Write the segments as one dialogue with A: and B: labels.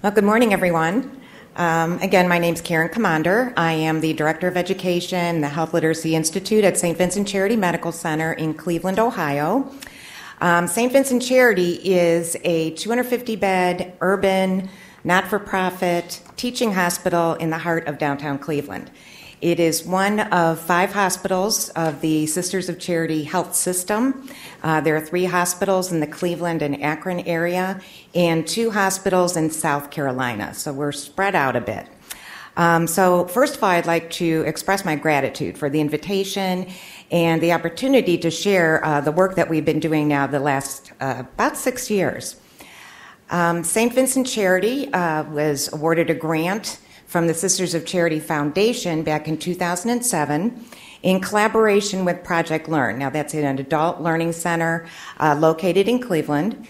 A: Well, good morning, everyone. Um, again, my name is Karen Komondor. I am the Director of Education, the Health Literacy Institute at St. Vincent Charity Medical Center in Cleveland, Ohio. Um, St. Vincent Charity is a 250 bed urban, not for profit teaching hospital in the heart of downtown Cleveland. It is one of five hospitals of the Sisters of Charity health system. Uh, there are three hospitals in the Cleveland and Akron area, and two hospitals in South Carolina. So we're spread out a bit. Um, so, first of all, I'd like to express my gratitude for the invitation and the opportunity to share uh, the work that we've been doing now the last uh, about six years. Um, St. Vincent Charity uh, was awarded a grant from the Sisters of Charity Foundation back in 2007 in collaboration with Project Learn. Now, that's an adult learning center uh, located in Cleveland.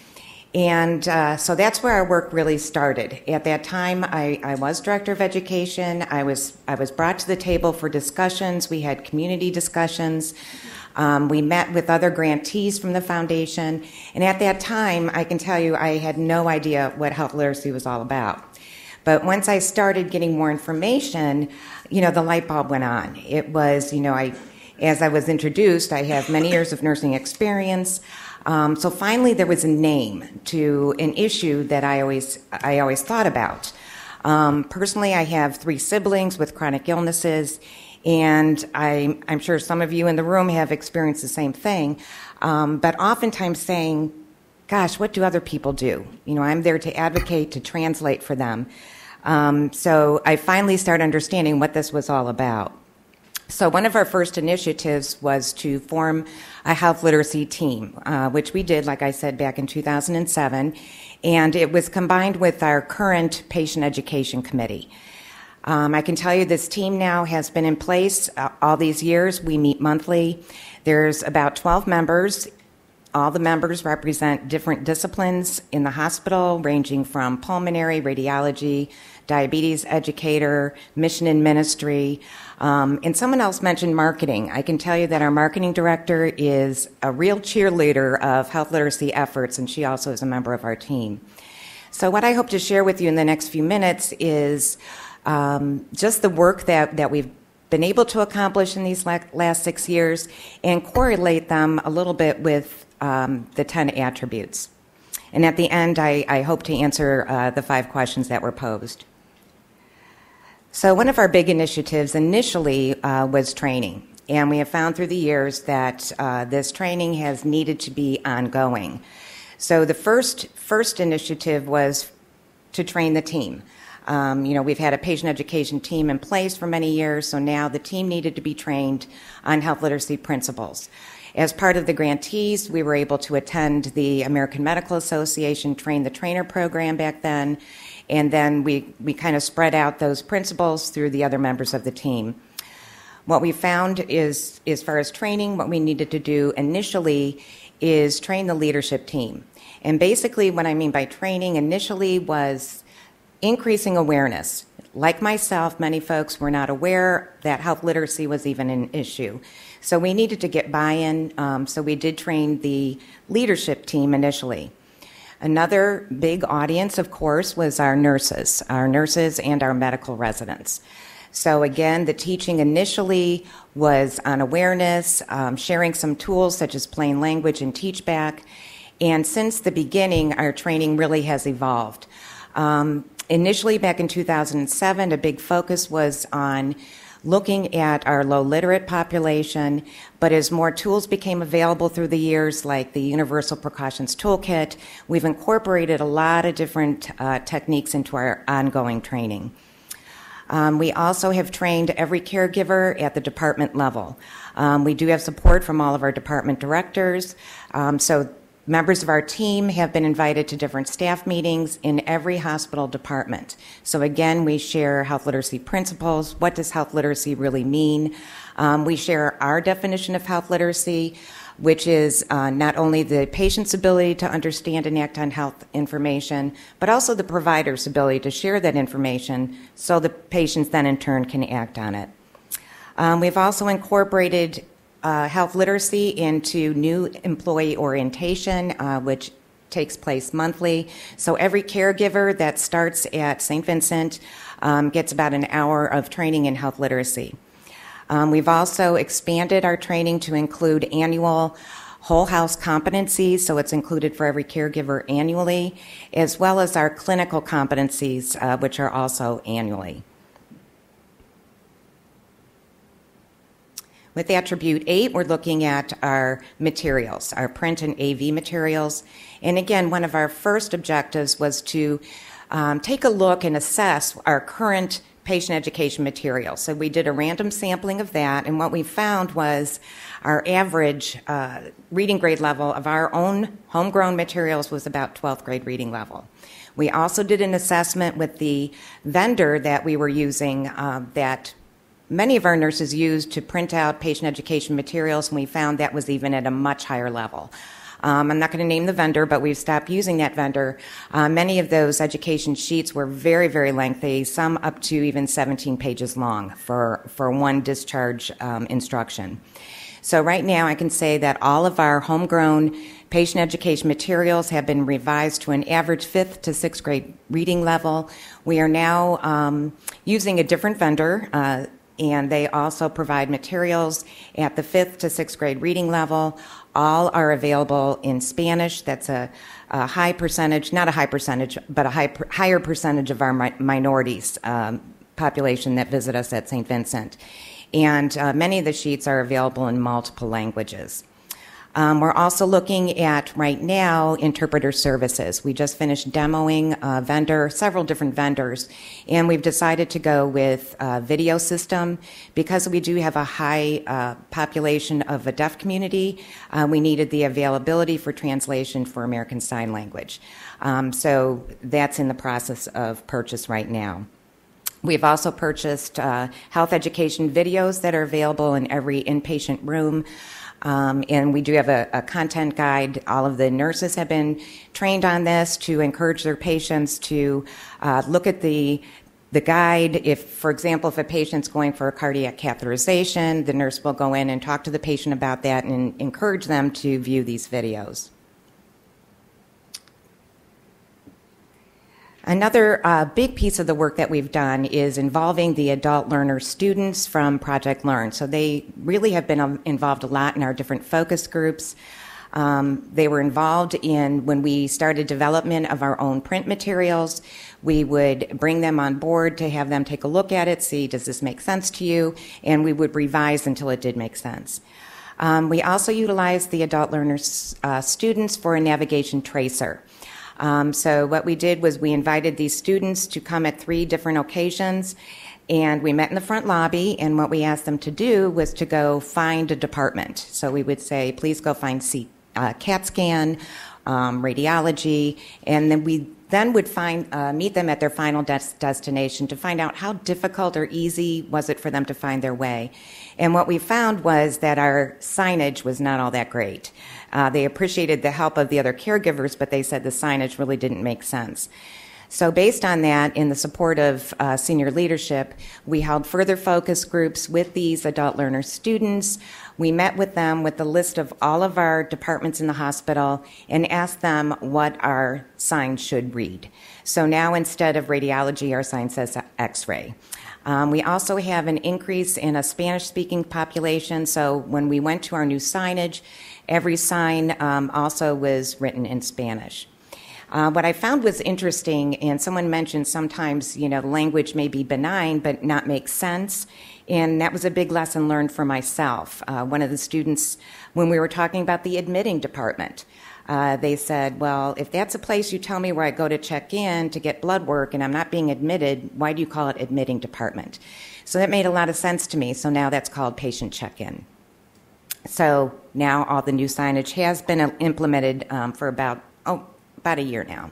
A: And uh, so that's where our work really started. At that time, I, I, was director of education. I was I was brought to the table for discussions. We had community discussions. Um, we met with other grantees from the foundation. And at that time, I can tell you, I had no idea what health literacy was all about. But once I started getting more information, you know, the light bulb went on. It was, you know, I, as I was introduced, I have many years of nursing experience. Um, so finally, there was a name to an issue that I always, I always thought about. Um, personally, I have three siblings with chronic illnesses, and I, am sure some of you in the room have experienced the same thing. Um, but oftentimes saying, gosh, what do other people do? You know, I'm there to advocate, to translate for them. Um, so I finally started understanding what this was all about. So one of our first initiatives was to form a health literacy team, uh, which we did, like I said, back in 2007, and it was combined with our current patient education committee. Um, I can tell you this team now has been in place uh, all these years. We meet monthly. There's about 12 members all the members represent different disciplines in the hospital, ranging from pulmonary, radiology, diabetes educator, mission and ministry. Um, and someone else mentioned marketing. I can tell you that our marketing director is a real cheerleader of health literacy efforts, and she also is a member of our team. So, what I hope to share with you in the next few minutes is um, just the work that, that we've been able to accomplish in these last six years and correlate them a little bit with um, the 10 attributes. And at the end, I, I hope to answer uh, the five questions that were posed. So, one of our big initiatives initially uh, was training. And we have found through the years that uh, this training has needed to be ongoing. So, the first, first initiative was to train the team. Um, you know, we've had a patient education team in place for many years, so now the team needed to be trained on health literacy principles. As part of the grantees, we were able to attend the American Medical Association Train the Trainer program back then, and then we, we kind of spread out those principles through the other members of the team. What we found is, as far as training, what we needed to do initially is train the leadership team. And basically, what I mean by training initially was increasing awareness. Like myself, many folks were not aware that health literacy was even an issue. So we needed to get buy in, um, so we did train the leadership team initially. Another big audience, of course, was our nurses, our nurses and our medical residents. So, again, the teaching initially was on awareness, um, sharing some tools such as plain language and teach back. And since the beginning, our training really has evolved. Um, initially, back in 2007, a big focus was on looking at our low literate population, but as more tools became available through the years, like the Universal Precautions Toolkit, we've incorporated a lot of different uh, techniques into our ongoing training. Um, we also have trained every caregiver at the department level. Um, we do have support from all of our department directors. Um, so Members of our team have been invited to different staff meetings in every hospital department. So again, we share health literacy principles. What does health literacy really mean? Um, we share our definition of health literacy, which is uh, not only the patient's ability to understand and act on health information, but also the provider's ability to share that information so the patients then in turn can act on it. Um, we've also incorporated uh, health literacy into new employee orientation, uh, which takes place monthly. So every caregiver that starts at St. Vincent um, gets about an hour of training in health literacy. Um, we've also expanded our training to include annual whole house competencies, so it's included for every caregiver annually, as well as our clinical competencies, uh, which are also annually. With attribute eight, we're looking at our materials, our print and AV materials. And again, one of our first objectives was to um, take a look and assess our current patient education materials. So we did a random sampling of that, and what we found was our average uh, reading grade level of our own homegrown materials was about 12th grade reading level. We also did an assessment with the vendor that we were using uh, that many of our nurses used to print out patient education materials, and we found that was even at a much higher level. Um, I'm not going to name the vendor, but we've stopped using that vendor. Uh, many of those education sheets were very, very lengthy, some up to even 17 pages long for, for one discharge um, instruction. So, right now, I can say that all of our homegrown patient education materials have been revised to an average fifth to sixth grade reading level. We are now um, using a different vendor. Uh, and they also provide materials at the fifth to sixth grade reading level. All are available in Spanish. That's a, a high percentage, not a high percentage, but a high, higher percentage of our mi- minorities um, population that visit us at St. Vincent. And uh, many of the sheets are available in multiple languages. Um, we're also looking at right now interpreter services. We just finished demoing a vendor, several different vendors, and we've decided to go with a video system because we do have a high uh, population of a deaf community. Uh, we needed the availability for translation for American Sign Language. Um, so that's in the process of purchase right now. We've also purchased uh, health education videos that are available in every inpatient room. Um, and we do have a, a, content guide. All of the nurses have been trained on this to encourage their patients to uh, look at the the guide. If, for example, if a patient's going for a cardiac catheterization, the nurse will go in and talk to the patient about that and encourage them to view these videos. Another uh, big piece of the work that we've done is involving the adult learner students from Project Learn. So they really have been um, involved a lot in our different focus groups. Um, they were involved in when we started development of our own print materials. We would bring them on board to have them take a look at it, see does this make sense to you, and we would revise until it did make sense. Um, we also utilized the adult learners uh, students for a navigation tracer. Um, so what we did was we invited these students to come at three different occasions and we met in the front lobby and what we asked them to do was to go find a department. So we would say please go find C, uh, cat scan um, radiology and then we then would find uh, meet them at their final des- destination to find out how difficult or easy was it for them to find their way and what we found was that our signage was not all that great uh, they appreciated the help of the other caregivers, but they said the signage really didn't make sense. So, based on that, in the support of uh, senior leadership, we held further focus groups with these adult learner students. We met with them with a list of all of our departments in the hospital and asked them what our sign should read. So now instead of radiology, our sign says x ray. Um, we also have an increase in a Spanish speaking population. So when we went to our new signage, Every sign um, also was written in Spanish. Uh, what I found was interesting, and someone mentioned sometimes, you know, language may be benign but not make sense. And that was a big lesson learned for myself. Uh, one of the students, when we were talking about the admitting department, uh, they said, Well, if that's a place you tell me where I go to check in to get blood work and I'm not being admitted, why do you call it admitting department? So that made a lot of sense to me. So now that's called patient check in. So now all the new signage has been implemented um, for about oh about a year now,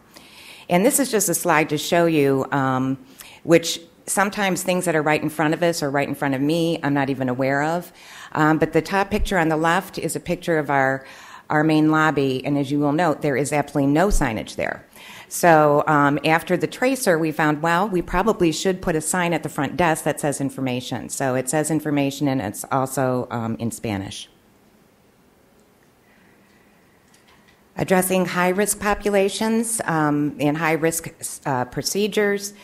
A: and this is just a slide to show you um, which sometimes things that are right in front of us or right in front of me I'm not even aware of. Um, but the top picture on the left is a picture of our our main lobby, and as you will note, there is absolutely no signage there. So um, after the tracer, we found, well, we probably should put a sign at the front desk that says information. So it says information and it's also um, in Spanish. Addressing high risk populations um, and high risk uh, procedures.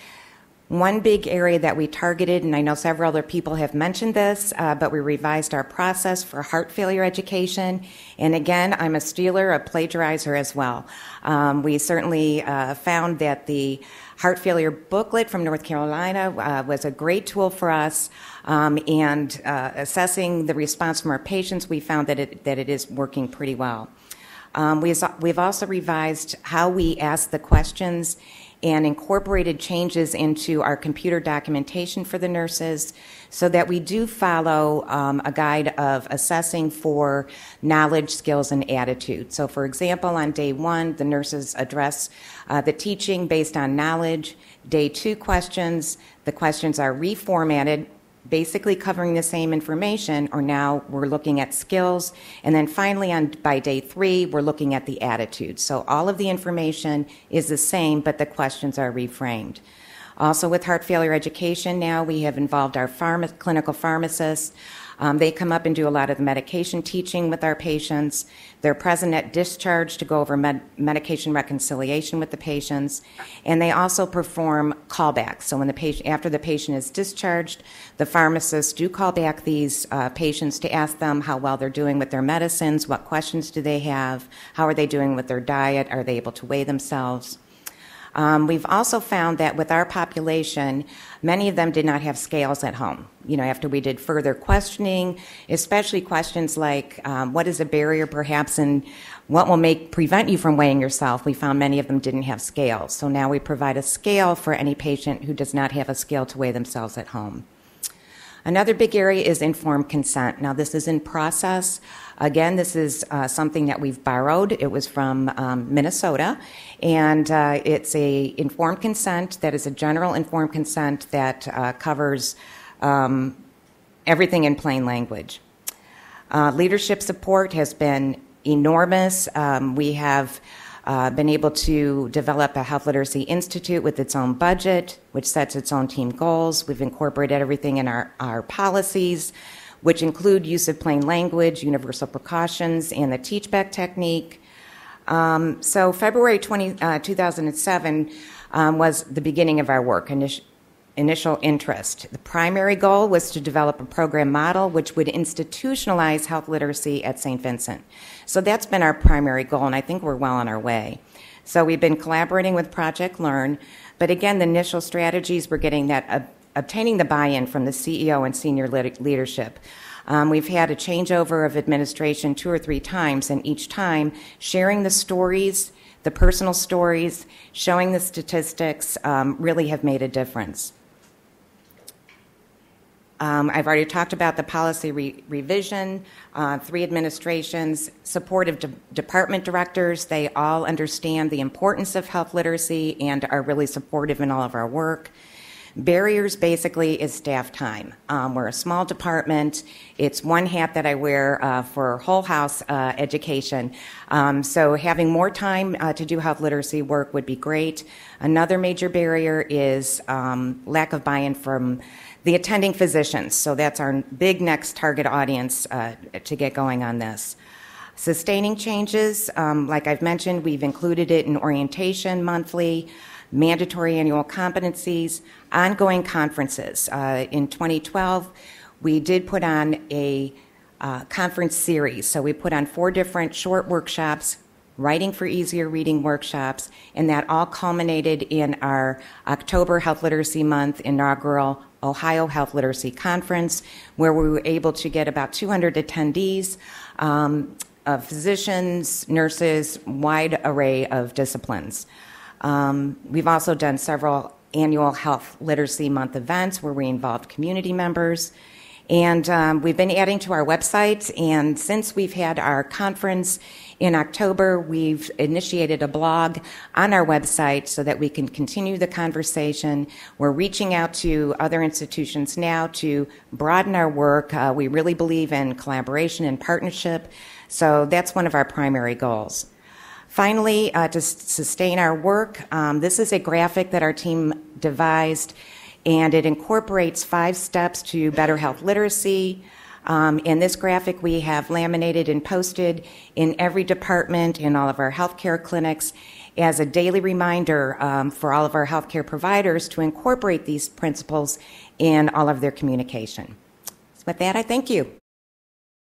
A: One big area that we targeted, and I know several other people have mentioned this, uh, but we revised our process for heart failure education. And again, I'm a stealer, a plagiarizer as well. Um, we certainly uh, found that the heart failure booklet from North Carolina uh, was a great tool for us. Um, and uh, assessing the response from our patients, we found that it, that it is working pretty well. Um, we, we've also revised how we ask the questions and incorporated changes into our computer documentation for the nurses so that we do follow um, a guide of assessing for knowledge, skills, and attitude. So, for example, on day one, the nurses address uh, the teaching based on knowledge. Day two questions, the questions are reformatted basically covering the same information, or now we're looking at skills. And then finally, on by day three, we're looking at the attitude. So all of the information is the same, but the questions are reframed. Also, with heart failure education, now we have involved our pharma, clinical pharmacists. Um, they come up and do a lot of the medication teaching with our patients. They're present at discharge to go over med- medication reconciliation with the patients, and they also perform callbacks. So when the patient, after the patient is discharged, the pharmacists do call back these uh, patients to ask them how well they're doing with their medicines, what questions do they have, how are they doing with their diet, are they able to weigh themselves. Um, we've also found that with our population, many of them did not have scales at home. You know, after we did further questioning, especially questions like um, what is a barrier perhaps and what will make prevent you from weighing yourself, we found many of them didn't have scales. So now we provide a scale for any patient who does not have a scale to weigh themselves at home. Another big area is informed consent. Now, this is in process. Again, this is uh, something that we've borrowed. It was from um, Minnesota, and uh, it's a informed consent that is a general informed consent that uh, covers um, everything in plain language. Uh, leadership support has been enormous. Um, we have uh, been able to develop a Health Literacy Institute with its own budget, which sets its own team goals. We've incorporated everything in our, our policies, which include use of plain language, universal precautions, and the teach back technique. Um, so, February 20, uh, 2007 um, was the beginning of our work. Init- initial interest. The primary goal was to develop a program model which would institutionalize health literacy at St. Vincent. So that's been our primary goal, and I think we're well on our way. So we've been collaborating with Project Learn, but again, the initial strategies were getting that uh, obtaining the buy-in from the CEO and senior leadership. Um, we've had a changeover of administration two or three times, and each time sharing the stories, the personal stories, showing the statistics um, really have made a difference. Um, I've already talked about the policy re- revision, uh, three administrations, supportive de- department directors. They all understand the importance of health literacy and are really supportive in all of our work. Barriers basically is staff time. Um, we're a small department. It's one hat that I wear uh, for whole house uh, education. Um, so having more time uh, to do health literacy work would be great. Another major barrier is um, lack of buy in from the attending physicians. So that's our big next target audience uh, to get going on this. Sustaining changes, um, like I've mentioned, we've included it in orientation monthly, mandatory annual competencies, ongoing conferences. Uh, in 2012, we did put on a uh, conference series. So we put on four different short workshops, writing for easier reading workshops, and that all culminated in our October Health Literacy Month inaugural Ohio Health Literacy Conference, where we were able to get about 200 attendees. Um, of physicians, nurses, wide array of disciplines. Um, we've also done several annual Health Literacy Month events where we involved community members. And um, we've been adding to our website. And since we've had our conference in October, we've initiated a blog on our website so that we can continue the conversation. We're reaching out to other institutions now to broaden our work. Uh, we really believe in collaboration and partnership. So that's one of our primary goals. Finally, uh, to s- sustain our work, um, this is a graphic that our team devised and it incorporates five steps to better health literacy. Um, and this graphic we have laminated and posted in every department in all of our healthcare clinics as a daily reminder um, for all of our healthcare providers to incorporate these principles in all of their communication. So with that, I thank you.